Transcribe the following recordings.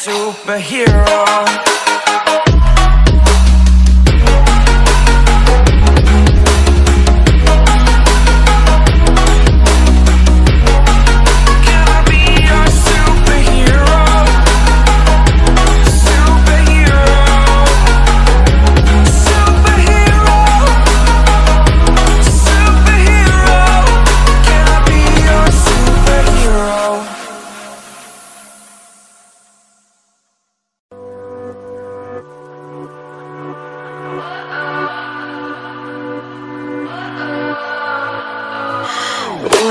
superhero.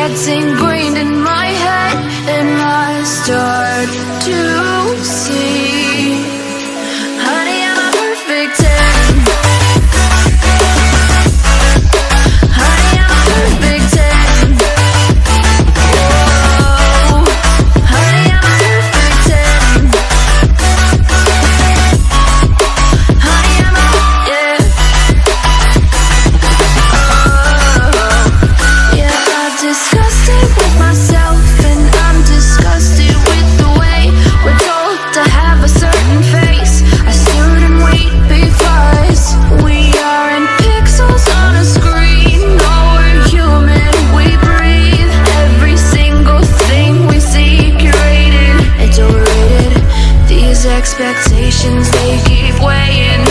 getting green expectations, they keep weighing